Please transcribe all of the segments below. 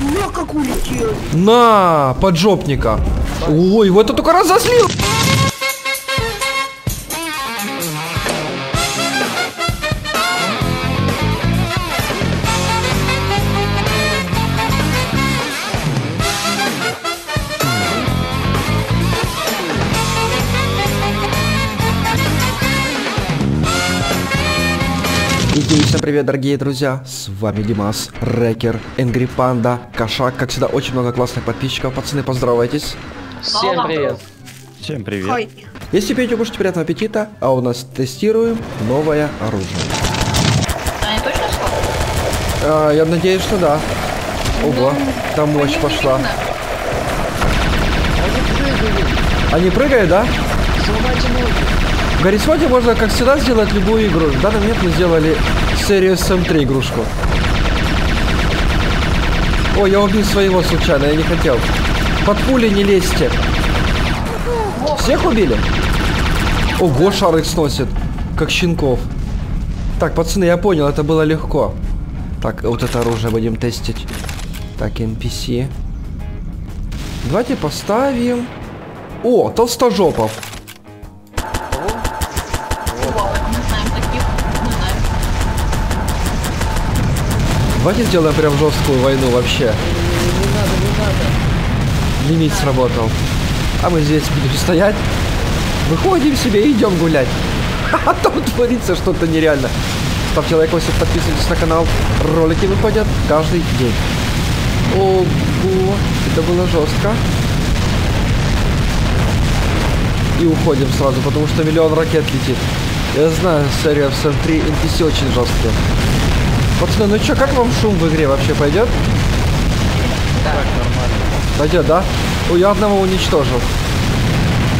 На как улетел. На, поджопника. Ой, вот это только разозлил. И всем привет, дорогие друзья! С вами Димас, Рекер, Энгри Панда, Кошак. Как всегда, очень много классных подписчиков. Пацаны, поздоровайтесь. Всем привет. Всем привет. Хай. Если пьете, кушайте, приятного аппетита. А у нас тестируем новое оружие. Они точно? А, я надеюсь, что да. Ого, там мощь пошла. Они прыгают, да? В Гаррисоне можно, как всегда, сделать любую игру. В данный момент мы сделали серию SM3 игрушку. Ой, я убил своего случайно, я не хотел. Под пули не лезьте. Всех убили? Ого, шар их сносит. Как щенков. Так, пацаны, я понял, это было легко. Так, вот это оружие будем тестить. Так, NPC. Давайте поставим... О, толстожопов. Давайте сделаем прям жесткую войну вообще. Не надо, не надо. Лимит сработал. А мы здесь будем стоять. Выходим себе и идем гулять. А там творится что-то нереально. Ставьте лайк, если подписывайтесь на канал. Ролики выходят каждый день. Ого, это было жестко. И уходим сразу, потому что миллион ракет летит. Я знаю, серия в Сэн-3 NPC очень жесткие. Пацаны, ну чё, как вам шум в игре вообще пойдет? Пойдет, да? Ой, я одного уничтожил.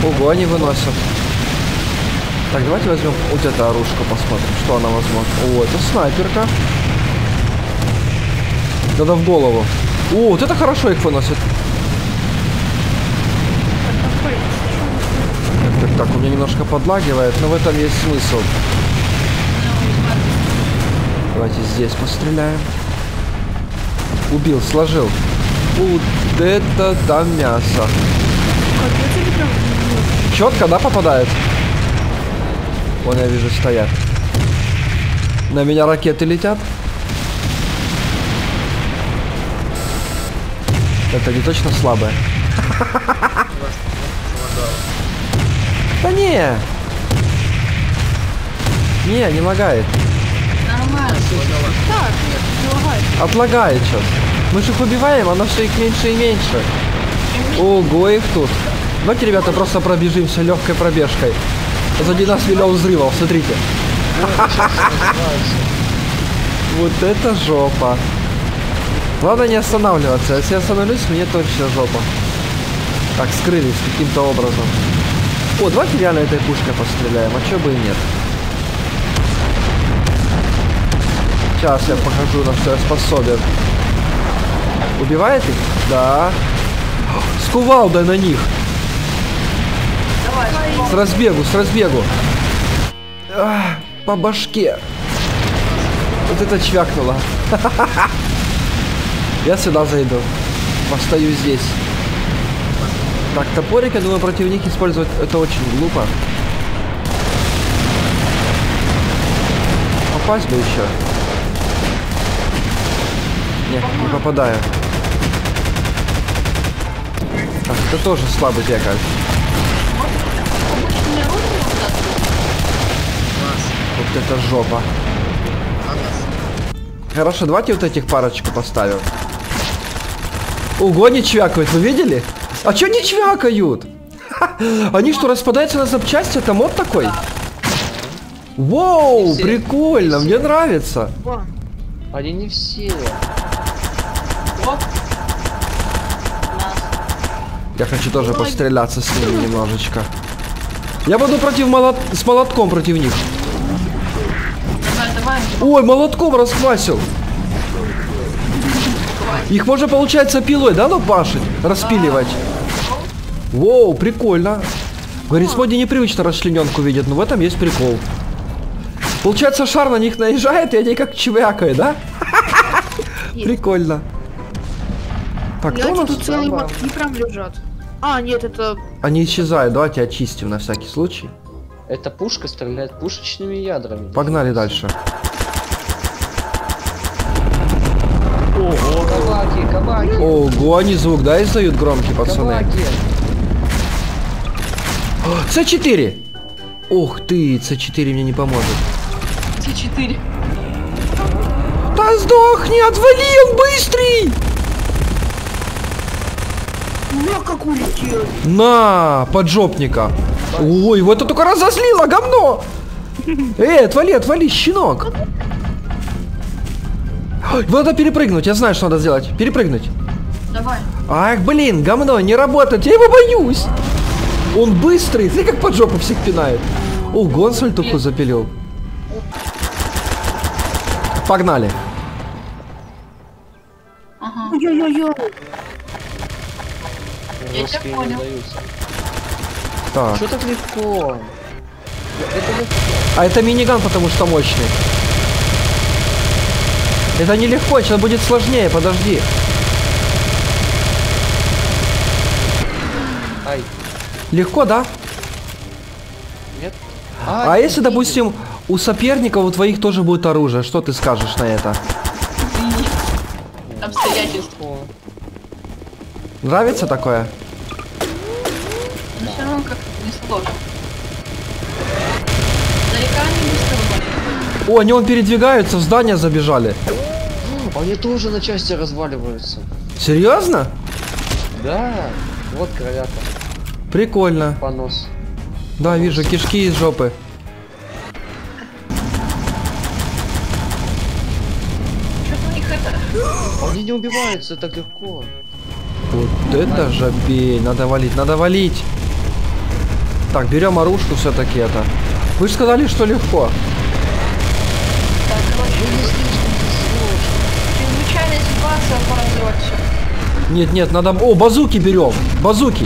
Ого, они выносят. Так, давайте возьмем вот это оружко, посмотрим, что она возможно. О, это снайперка. Надо в голову. О, вот это хорошо их выносит. Так, так, так, у меня немножко подлагивает, но в этом есть смысл. Давайте здесь постреляем. Убил, сложил. Вот это там мясо. Четко, да, попадает? Вон я вижу, стоят. На меня ракеты летят. Это не точно слабое. Да не! Не, не лагает. Так. Отлагает сейчас. Мы же их убиваем, оно все их меньше и меньше. Ого, их тут. Давайте, ребята, просто пробежимся легкой пробежкой. Позади нас миллион взрывов, смотрите. Вот это жопа. Главное не останавливаться. Если я остановлюсь, мне точно жопа. Так, скрылись каким-то образом. О, давайте реально этой пушкой постреляем, а чё бы и нет. Сейчас я покажу, на что я способен. Убивает их? Да. С кувалдой на них. Давай, С разбегу, с разбегу. Ах, по башке. Вот это чвякнуло. Я сюда зайду. Постою здесь. Так, топорик, я думаю, против них использовать это очень глупо. Попасть бы еще. Нет, не попадаю. Так, это тоже слабый руки вот это жопа. Хорошо, давайте вот этих парочку поставим. Ого, не чвякают, вы видели? А чё не чвякают? Ха, Они что, распадаются на запчасти? Это мод такой? Воу, прикольно, мне нравится. Они не все. Оп. Нас. Я хочу тоже постреляться с ними немножечко. Я буду против молот... с молотком против них. Давай, давай. Ой, молотком расквасил. Их можно, получается, пилой, да, ну, башить? Распиливать. Воу, прикольно. В Гаррисмоде непривычно расчлененку видят, но в этом есть прикол. Получается, шар на них наезжает, и они как чвякают, да? Прикольно. Так, кто у нас? тут целые мотки прям лежат. А, нет, это... Они исчезают, давайте очистим на всякий случай. Эта пушка стреляет пушечными ядрами. Погнали дальше. Ого, кабаки, кабаки. Ого, они звук, да, издают громкий, пацаны? Кабаки. С4! Ух ты, С4 мне не поможет. Т4. Да сдохни, отвали, он быстрый! На, как улетел. На, поджопника. Ой, вот это только разозлило, говно! Эй, отвали, отвали, щенок! Ой, Надо перепрыгнуть, я знаю, что надо сделать. Перепрыгнуть. Давай. Ах, блин, говно, не работает, я его боюсь. Он быстрый, смотри, как под жопу всех пинает. Ого, он сальтуху запилил. Погнали. Ага. Ой-ой-ой. Тебя не понял. сдаются. Так. Что так легко? Это легко. А это миниган, потому что мощный. Это нелегко, сейчас будет сложнее, подожди. Ай, Легко, да? нет? А если, допустим, у соперников у твоих тоже будет оружие, что ты скажешь на это? Обстоятельства. Нравится такое? Сложно. О, они вон передвигаются, в здание забежали. Они тоже на части разваливаются. Серьезно? Да, вот кровяка, Прикольно. понос. Да, вижу, кишки из жопы. Что-то у них это... Они не убиваются так легко. Вот это жабей. Надо валить, надо валить. Так, берем оружку все-таки это. Вы же сказали, что легко. Так, короче, чрезвычайная ситуация, пора сделать все. Нет, нет, надо... О, базуки берем. Базуки.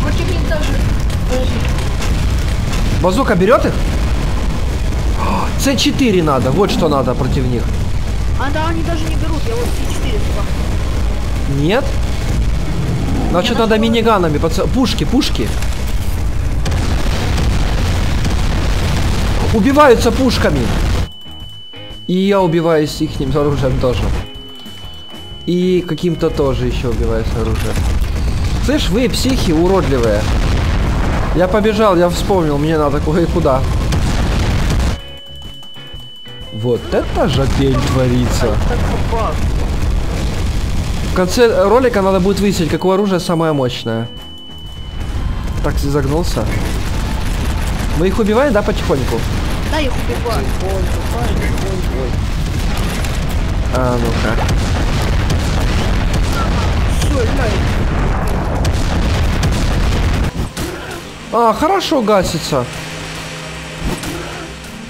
Против них даже... Подожди. Базука берет их? С4 надо, вот что надо против них. А да, они даже не берут, я вот С4 туда. Нет? Значит, надо миниганами, паца- Пушки, пушки. Убиваются пушками. И я убиваюсь их оружием тоже. И каким-то тоже еще убиваюсь оружием. Слышь, вы психи уродливые. Я побежал, я вспомнил, мне надо кое-куда. Вот это же пень творится. В конце ролика надо будет выяснить, какое оружие самое мощное. Так, загнулся. Мы их убиваем, да, потихоньку? Да, их убиваю. А, ну-ка. А, хорошо гасится.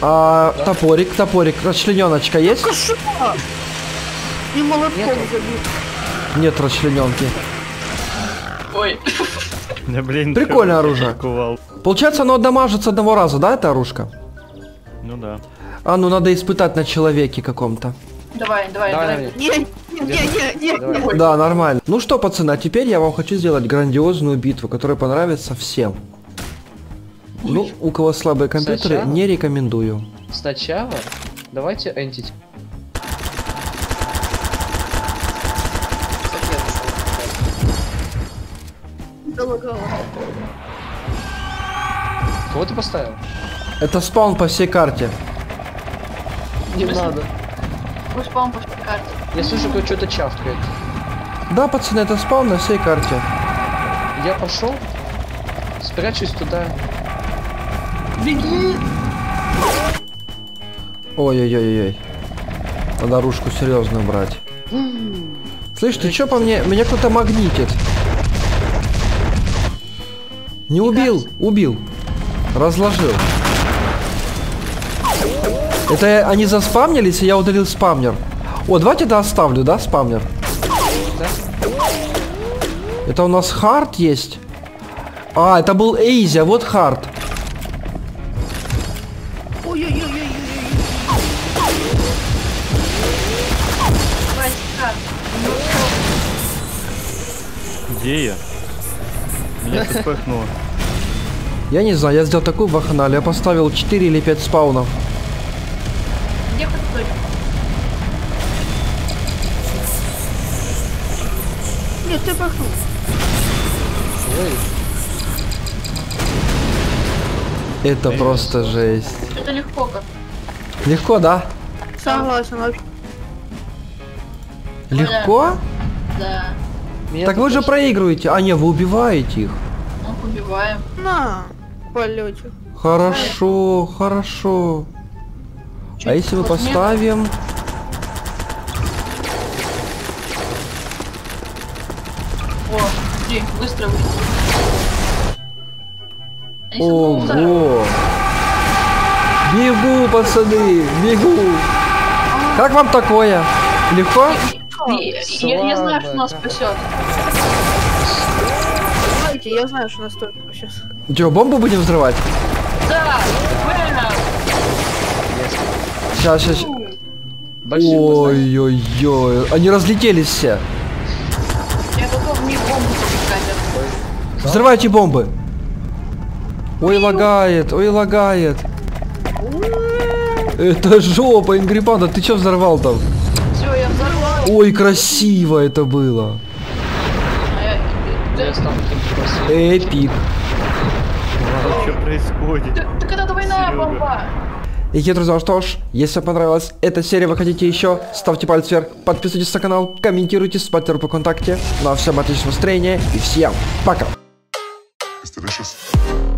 А, топорик, топорик, расчлененочка есть? Кошак! И молотком забил. Нет расчлененки. Ой. Да блин. Прикольное оружие. Кувал. Получается, оно дамажит с одного раза, да, эта оружка? Ну да. А, ну надо испытать на человеке каком-то. Давай, давай, Давай, давай. Не, не, не. Да, нормально. Ну что, пацаны, а теперь я вам хочу сделать грандиозную битву, которая понравится всем. Ну, у кого слабые компьютеры, Сначала? не рекомендую. Сначала давайте энтить. Залагало. Кого ты поставил? Это спаун по всей карте. Не надо. Пусть по по всей карте. Я слышу, как что-то чавкает. Да, пацаны, это спаун на всей карте. Я пошел, спрячусь туда. Беги! Ой-ой-ой-ой. Надо оружку серьезную брать. Слышь, ты чё по мне? Меня кто-то магнитит. Не убил, убил. Разложил. Это они заспамнились, и я удалил спамнер. О, давайте это оставлю, да, спамнер? Да? Это у нас хард есть. А, это был Эйзи, а вот хард. Где я? Меня тут пыхнуло. Я не знаю, я сделал такую ваханалию, я поставил 4 или 5 спаунов. Где Нет, ты пахнул. Это просто жесть. Это легко как. Легко, да? Согласен вообще. Легко? Да. меня Так вы же проигрываете. А, не, вы убиваете их. Мы убиваем. На полете. Хорошо, хорошо. А если мы нет. поставим... О, смотри, быстро равно ударят. Ого! Бегу, пацаны, бегу. Как вам такое? Легко? И- Я, я знаю, что нас спасет. Знаете, я знаю, что настолько сейчас. Че, бомбу будем взрывать? Да! Бэм! Сейчас, сейчас. Ой-ой-ой. Они разлетелись все. Я готов них бомбу запускать. Взрывайте бомбы. Ой, лагает, ой, лагает. Это жопа, Ингрипанда, ты чё взорвал там? Все, я взорвал. Ой, красиво это было. А. Эпик. Что происходит? Так это двойная бомба. И, друзья, что ж, если вам понравилась эта серия, вы хотите еще, ставьте палец вверх, подписывайтесь на канал, комментируйте, спать по ВКонтакте. Ну а всем отличного настроения и всем пока! It's delicious.